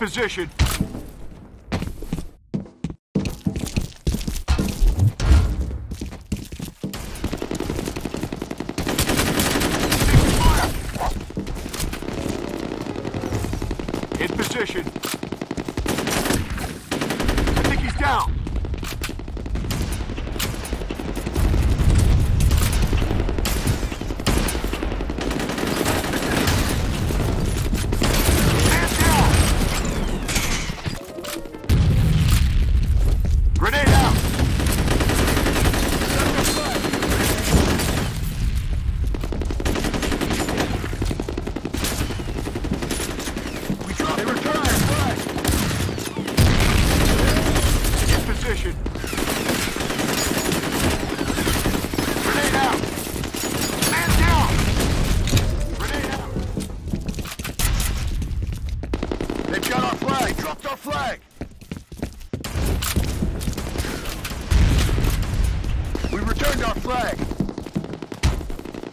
position. In position.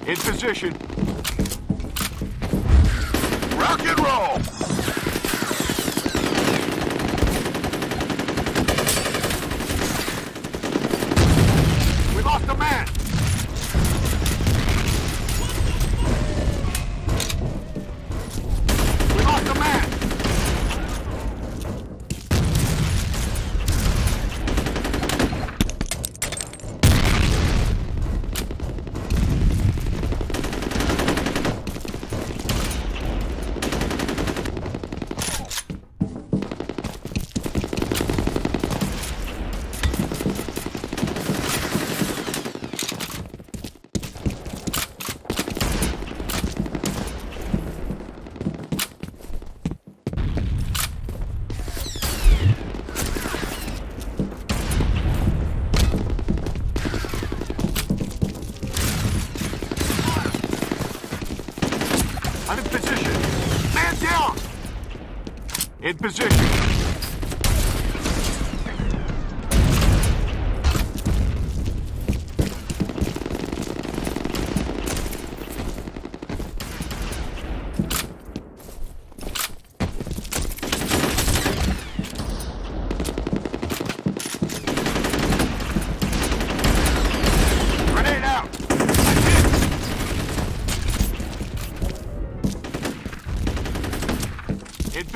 In position. Rock and roll! In position.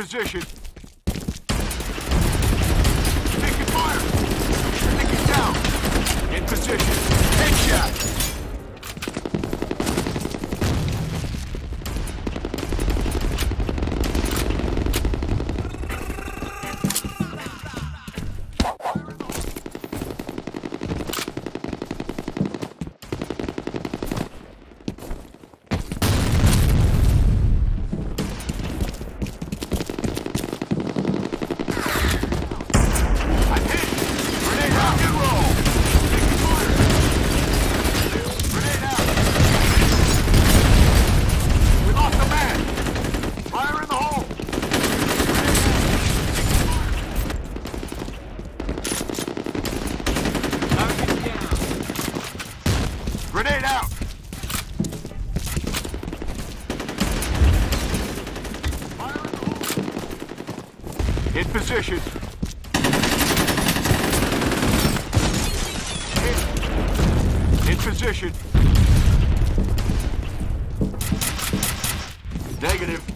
position. In position. In, in position. Negative.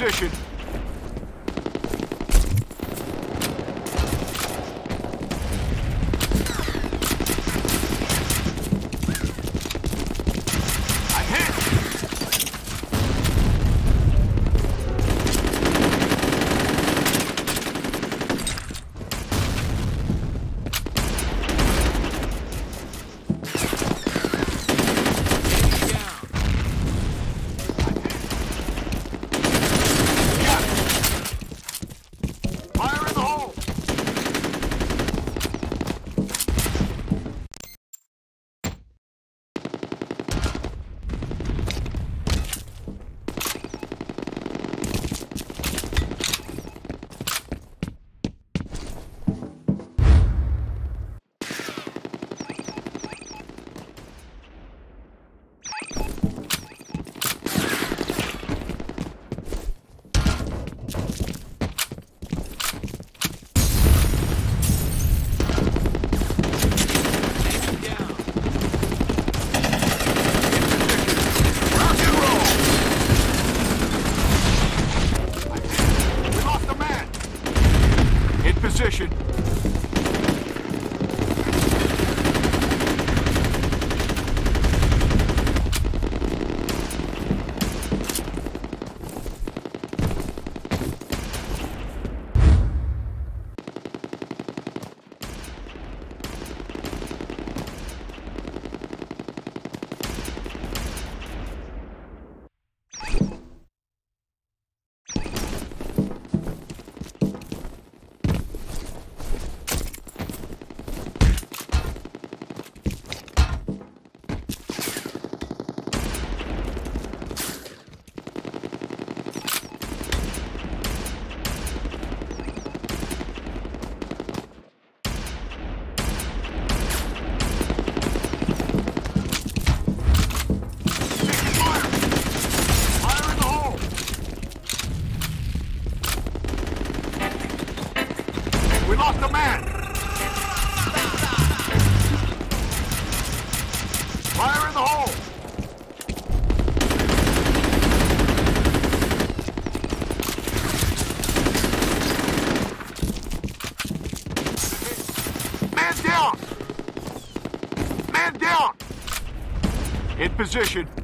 position. We lost a man! Fire in the hole! Man down! Man down! In position.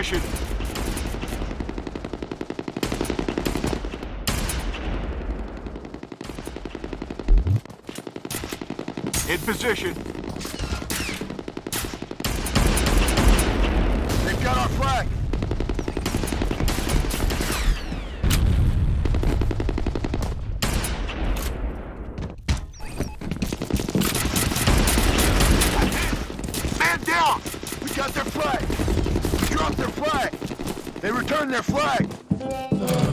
Position. In position. They've got our flag. Man down! We got their flag. Dropped their flag. They returned their flag.